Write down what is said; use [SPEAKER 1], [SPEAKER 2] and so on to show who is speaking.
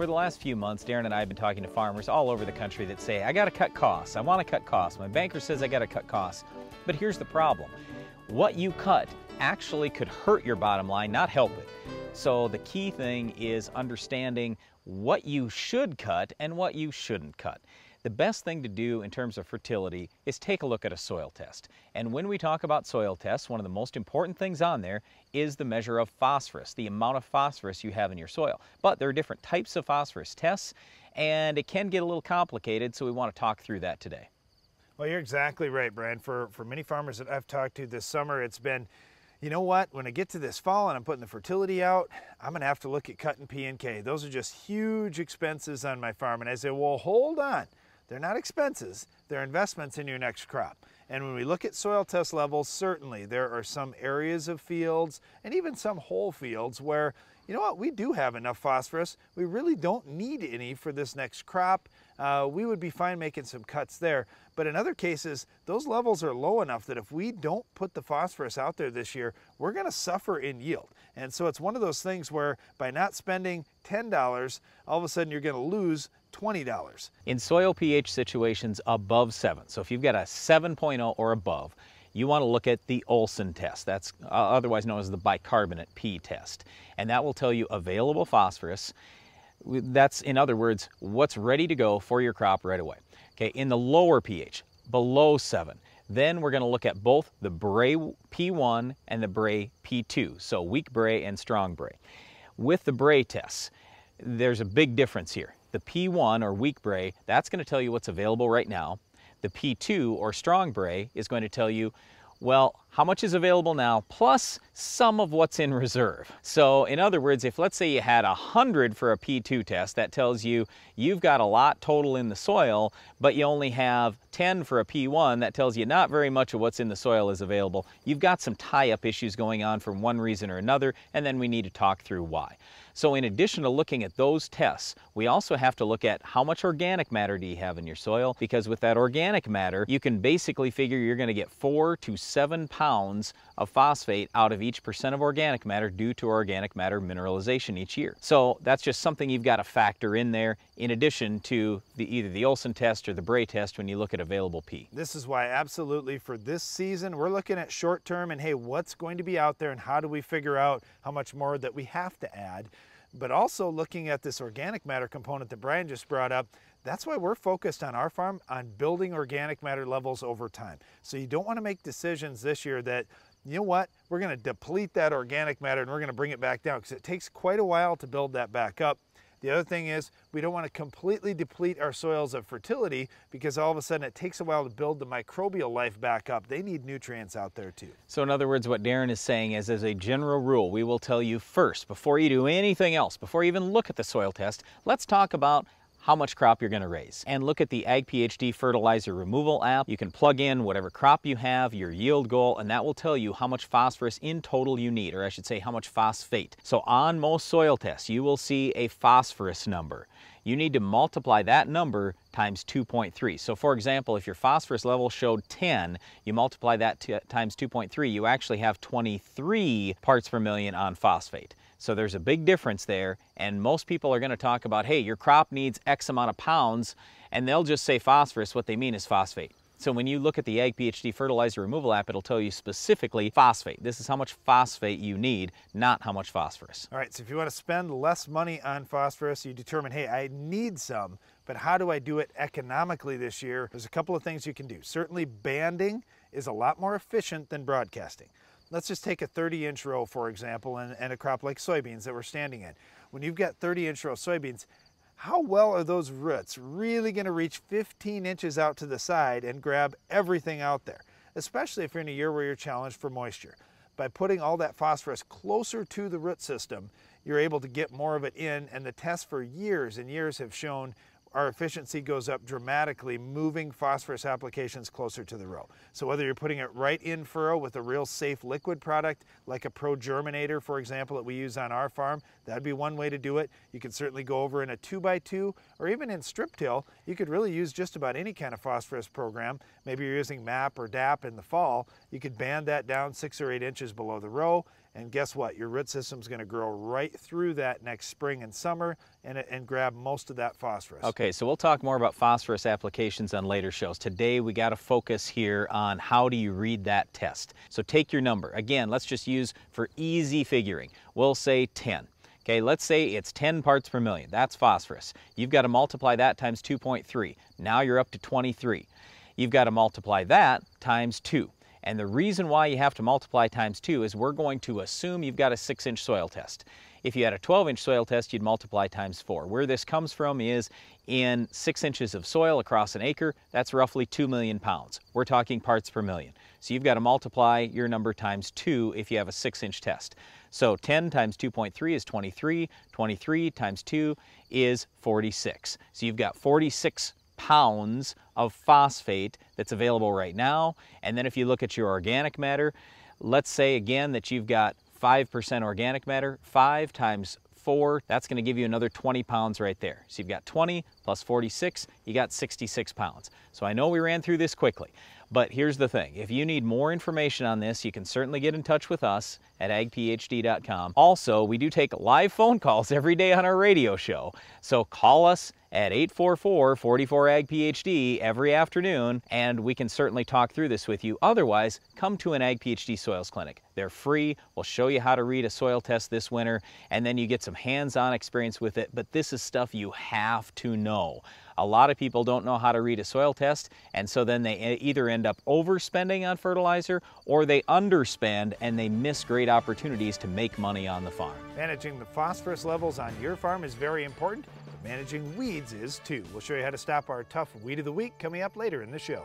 [SPEAKER 1] Over the last few months, Darren and I have been talking to farmers all over the country that say, I gotta cut costs, I wanna cut costs, my banker says I gotta cut costs. But here's the problem. What you cut actually could hurt your bottom line, not help it. So the key thing is understanding what you should cut and what you shouldn't cut. The best thing to do in terms of fertility is take a look at a soil test. And when we talk about soil tests, one of the most important things on there is the measure of phosphorus, the amount of phosphorus you have in your soil. But there are different types of phosphorus tests, and it can get a little complicated, so we want to talk through that today.
[SPEAKER 2] Well, you're exactly right, Brian. For, for many farmers that I've talked to this summer, it's been, you know what, when I get to this fall and I'm putting the fertility out, I'm gonna have to look at cutting P and K. Those are just huge expenses on my farm. And I say, well, hold on. They're not expenses, they're investments in your next crop. And when we look at soil test levels, certainly there are some areas of fields and even some whole fields where, you know what, we do have enough phosphorus. We really don't need any for this next crop. Uh, we would be fine making some cuts there. But in other cases, those levels are low enough that if we don't put the phosphorus out there this year, we're gonna suffer in yield. And so it's one of those things where by not spending $10, all of a sudden you're gonna lose $20.
[SPEAKER 1] In soil pH situations above 7, so if you've got a 7.0 or above, you want to look at the Olsen test. That's uh, otherwise known as the bicarbonate P test. And that will tell you available phosphorus. That's, in other words, what's ready to go for your crop right away. Okay, in the lower pH, below 7, then we're going to look at both the Bray P1 and the Bray P2, so weak Bray and strong Bray. With the Bray tests, there's a big difference here. The P1 or weak bray, that's going to tell you what's available right now. The P2 or strong bray is going to tell you, well, how much is available now plus some of what's in reserve. So in other words, if let's say you had 100 for a P2 test, that tells you you've got a lot total in the soil, but you only have 10 for a P1, that tells you not very much of what's in the soil is available. You've got some tie-up issues going on from one reason or another, and then we need to talk through why. So in addition to looking at those tests, we also have to look at how much organic matter do you have in your soil, because with that organic matter, you can basically figure you're gonna get four to seven pounds of phosphate out of each percent of organic matter due to organic matter mineralization each year. So that's just something you've got to factor in there in addition to the, either the Olsen test or the Bray test when you look at available P.
[SPEAKER 2] This is why absolutely for this season, we're looking at short term and hey, what's going to be out there and how do we figure out how much more that we have to add but also looking at this organic matter component that Brian just brought up, that's why we're focused on our farm on building organic matter levels over time. So you don't want to make decisions this year that, you know what, we're going to deplete that organic matter and we're going to bring it back down because it takes quite a while to build that back up. The other thing is we don't want to completely deplete our soils of fertility because all of a sudden it takes a while to build the microbial life back up. They need nutrients out there too.
[SPEAKER 1] So in other words, what Darren is saying is as a general rule, we will tell you first, before you do anything else, before you even look at the soil test, let's talk about how much crop you're going to raise. And look at the Ag PhD fertilizer removal app. You can plug in whatever crop you have, your yield goal, and that will tell you how much phosphorus in total you need, or I should say how much phosphate. So on most soil tests, you will see a phosphorus number. You need to multiply that number times 2.3. So for example, if your phosphorus level showed 10, you multiply that times 2.3, you actually have 23 parts per million on phosphate. So there's a big difference there, and most people are going to talk about, hey, your crop needs X amount of pounds, and they'll just say phosphorus. What they mean is phosphate. So when you look at the Ag PhD fertilizer removal app, it'll tell you specifically phosphate. This is how much phosphate you need, not how much phosphorus.
[SPEAKER 2] All right, so if you want to spend less money on phosphorus, you determine, hey, I need some, but how do I do it economically this year? There's a couple of things you can do. Certainly banding is a lot more efficient than broadcasting. Let's just take a 30 inch row, for example, and, and a crop like soybeans that we're standing in. When you've got 30 inch row soybeans, how well are those roots really gonna reach 15 inches out to the side and grab everything out there? Especially if you're in a year where you're challenged for moisture. By putting all that phosphorus closer to the root system, you're able to get more of it in and the tests for years and years have shown our efficiency goes up dramatically moving phosphorus applications closer to the row. So whether you're putting it right in furrow with a real safe liquid product like a Pro Germinator, for example, that we use on our farm, that'd be one way to do it. You can certainly go over in a two by two, or even in strip till. You could really use just about any kind of phosphorus program. Maybe you're using MAP or DAP in the fall. You could band that down six or eight inches below the row And guess what? Your root system is going to grow right through that next spring and summer and, and grab most of that phosphorus.
[SPEAKER 1] Okay, so we'll talk more about phosphorus applications on later shows. Today we got to focus here on how do you read that test. So take your number. Again, let's just use for easy figuring. We'll say 10. Okay, let's say it's 10 parts per million. That's phosphorus. You've got to multiply that times 2.3. Now you're up to 23. You've got to multiply that times 2. And the reason why you have to multiply times 2 is we're going to assume you've got a 6-inch soil test. If you had a 12-inch soil test, you'd multiply times 4. Where this comes from is in 6 inches of soil across an acre, that's roughly 2 million pounds. We're talking parts per million. So you've got to multiply your number times 2 if you have a 6-inch test. So 10 times 2.3 is 23, 23 times 2 is 46. So you've got 46 pounds of phosphate that's available right now. And then if you look at your organic matter, let's say again that you've got 5% organic matter, 5 times 4, that's going to give you another 20 pounds right there. So you've got 20 plus 46, you got 66 pounds. So I know we ran through this quickly, but here's the thing. If you need more information on this, you can certainly get in touch with us at agphd.com. Also, we do take live phone calls every day on our radio show. So call us at 844-44-AG-PHD every afternoon, and we can certainly talk through this with you. Otherwise, come to an Ag PhD Soils Clinic. They're free. We'll show you how to read a soil test this winter, and then you get some hands-on experience with it, but this is stuff you have to know. A lot of people don't know how to read a soil test, and so then they either end up overspending on fertilizer or they underspend and they miss great opportunities to make money on the farm.
[SPEAKER 2] Managing the phosphorus levels on your farm is very important. But managing weeds is too. We'll show you how to stop our tough weed of the week coming up later in the show.